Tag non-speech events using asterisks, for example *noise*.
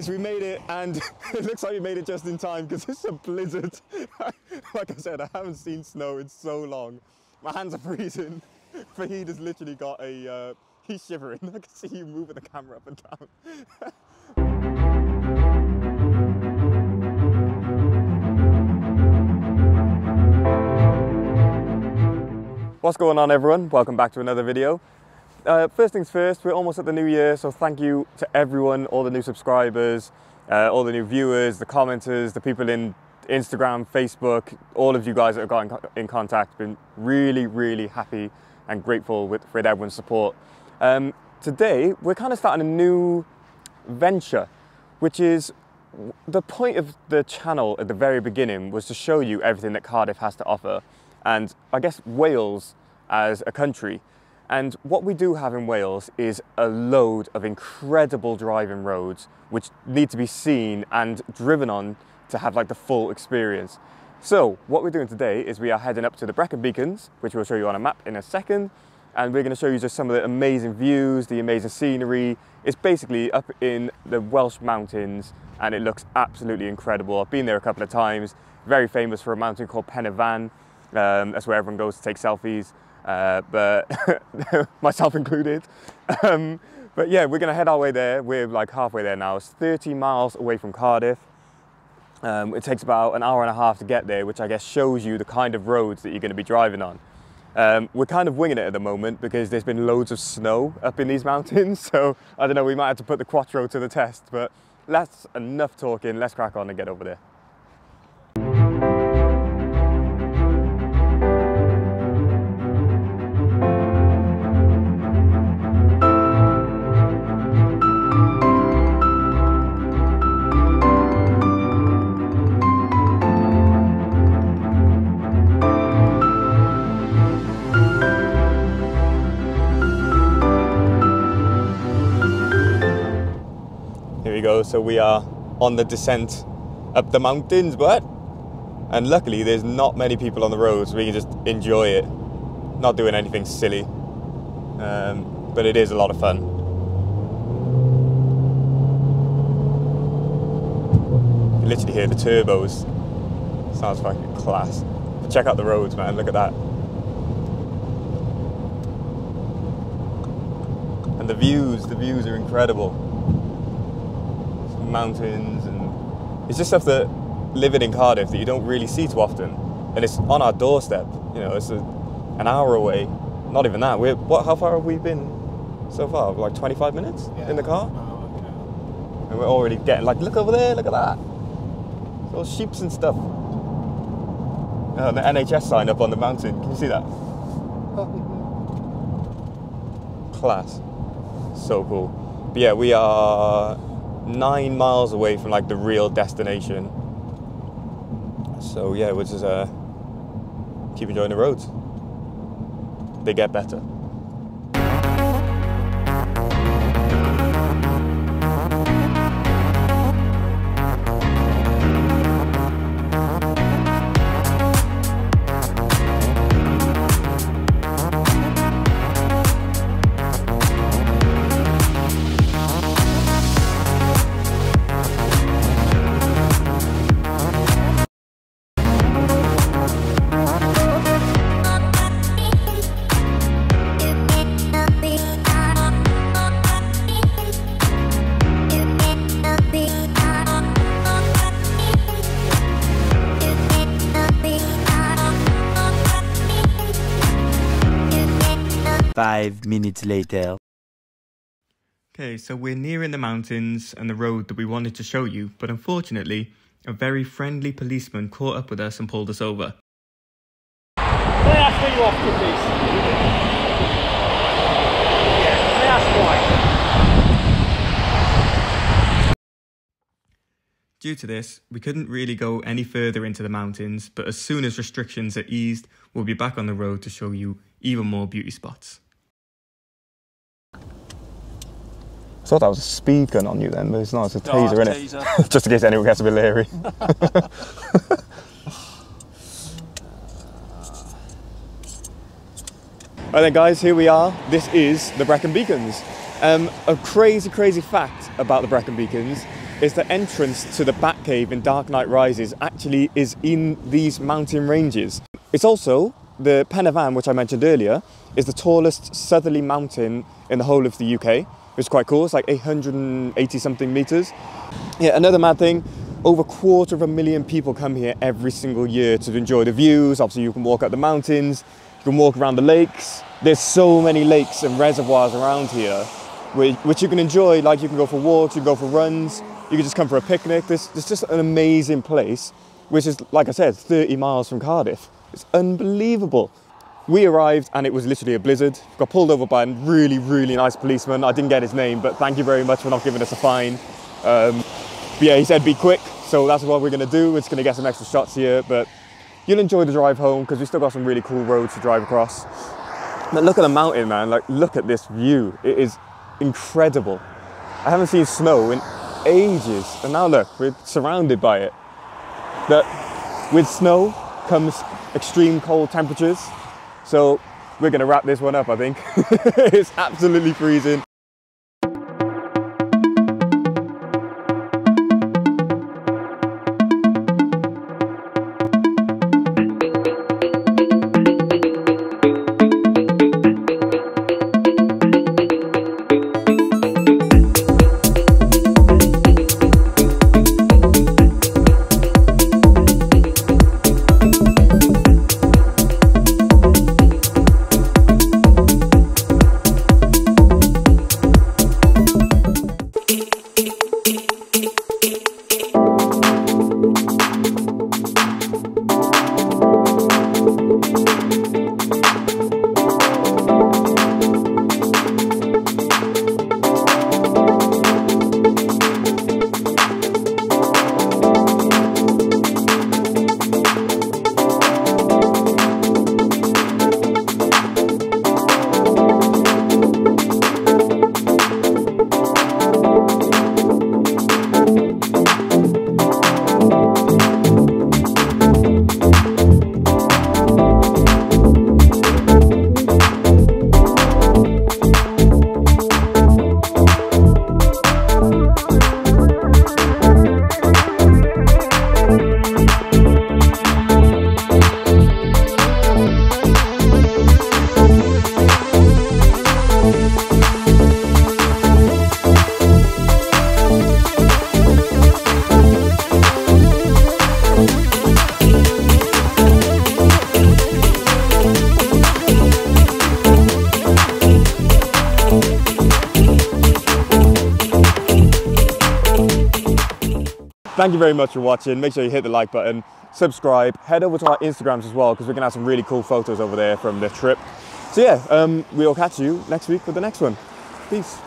guys, we made it and *laughs* it looks like we made it just in time because it's a blizzard. *laughs* like I said, I haven't seen snow in so long. My hands are *laughs* freezing. Fahid has literally got a, uh, he's shivering. I can see you moving the camera up and down. What's going on everyone? Welcome back to another video. Uh, first things first, we're almost at the new year, so thank you to everyone, all the new subscribers, uh, all the new viewers, the commenters, the people in Instagram, Facebook, all of you guys that have got in, co- in contact. Been really, really happy and grateful with, with everyone's support. Um, today, we're kind of starting a new venture, which is the point of the channel at the very beginning was to show you everything that Cardiff has to offer, and I guess Wales as a country. And what we do have in Wales is a load of incredible driving roads which need to be seen and driven on to have like the full experience. So what we're doing today is we are heading up to the Brecon Beacons, which we'll show you on a map in a second. And we're going to show you just some of the amazing views, the amazing scenery. It's basically up in the Welsh mountains and it looks absolutely incredible. I've been there a couple of times. Very famous for a mountain called Pen y Fan. Um, that's where everyone goes to take selfies, uh, but *laughs* myself included. Um, but yeah, we're gonna head our way there. We're like halfway there now. It's 30 miles away from Cardiff. Um, it takes about an hour and a half to get there, which I guess shows you the kind of roads that you're gonna be driving on. Um, we're kind of winging it at the moment because there's been loads of snow up in these mountains. *laughs* So I don't know, we might have to put the Quattro to the test, but that's enough talking. Let's crack on and get over there. So we are on the descent up the mountains, but and luckily there's not many people on the road, so we can just enjoy it. Not doing anything silly, um, but it is a lot of fun. You literally hear the turbos. Sounds fucking class. Check out the roads, man. Look at that. And the views, the views are incredible mountains and it's just stuff that living in Cardiff that you don't really see too often. And it's on our doorstep you know it's a, an hour away. Not even that we're what how far have we been so far? Like 25 minutes in the car? Oh, and we're already getting like look over there look at that. All sheeps and stuff. Oh, the NHS sign up on the mountain. Can you see that? *laughs* Class. So cool. But yeah we are nine miles away from like the real destination. So yeah, we'll just uh, keep enjoying the roads. They get better. Five minutes later. Okay, so we're nearing the mountains and the road that we wanted to show you, but unfortunately, a very friendly policeman caught up with us and pulled us over. Can I ask where you're off to, please? Yeah, can I ask why? Due to this, we couldn't really go any further into the mountains, but as soon as restrictions are eased, we'll be back on the road to show you even more beauty spots. I thought that was a speed gun on you then, but it's not, it's a taser, Oh, innit? taser. *laughs* Just in case anyone gets a bit leery. *laughs* Right then, guys, here we are. This is the Brecon Beacons. Um, a crazy, crazy fact about the Brecon Beacons is the entrance to the Batcave in Dark Knight Rises actually is in these mountain ranges. It's also the Pen y Fan, which I mentioned earlier, is the tallest southerly mountain in the whole of the UK. It's quite cool. It's like 880 something meters. Yeah, another mad thing. Over a quarter of a million people come here every single year to enjoy the views. Obviously, you can walk up the mountains, you can walk around the lakes. There's so many lakes and reservoirs around here, which, which you can enjoy. Like you can go for walks, you can go for runs, you can just come for a picnic. This, this is just an amazing place, which is, like I said, 30 miles from Cardiff. It's unbelievable. We arrived and it was literally a blizzard. Got pulled over by a really, really nice policeman. I didn't get his name, but thank you very much for not giving us a fine. Um, yeah, he said be quick, so that's what we're gonna do. We're just gonna get some extra shots here, but you'll enjoy the drive home because we've still got some really cool roads to drive across. But look at the mountain, man. Like, look at this view. It is incredible. I haven't seen snow in ages, and now look, we're surrounded by it. But with snow comes extreme cold temperatures. So we're gonna wrap this one up, I think. *laughs* it's absolutely freezing. Thank you very much for watching. Make sure you hit the like button, subscribe, head over to our Instagrams as well because we're going to have some really cool photos over there from the trip. So yeah, um, we'll catch you next week with the next one. Peace.